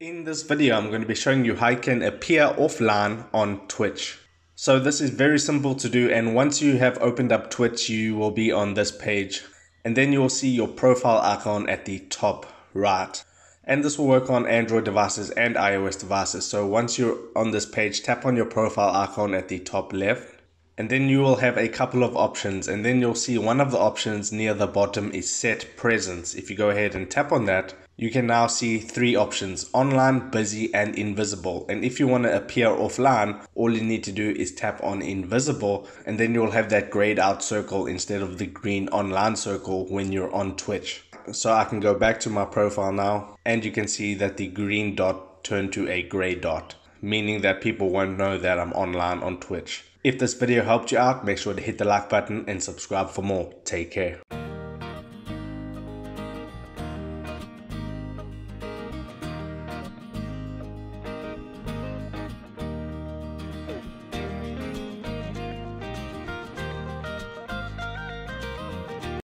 In this video, I'm going to be showing you how you can appear offline on Twitch. So this is very simple to do and once you have opened up Twitch, you will be on this page and then you will see your profile icon at the top right. And this will work on Android devices and iOS devices. So once you're on this page, tap on your profile icon at the top left and then you will have a couple of options. And then you'll see one of the options near the bottom is set presence. If you go ahead and tap on that you can now see three options online busy and invisible. And if you want to appear offline all you need to do is tap on invisible and then you'll have that grayed out circle instead of the green online circle when you're on twitch. So i can go back to my profile now and you can see that the green dot turned to a gray dot meaning that people won't know that i'm online on twitch if this video helped you out, make sure to hit the like button and subscribe for more. Take care.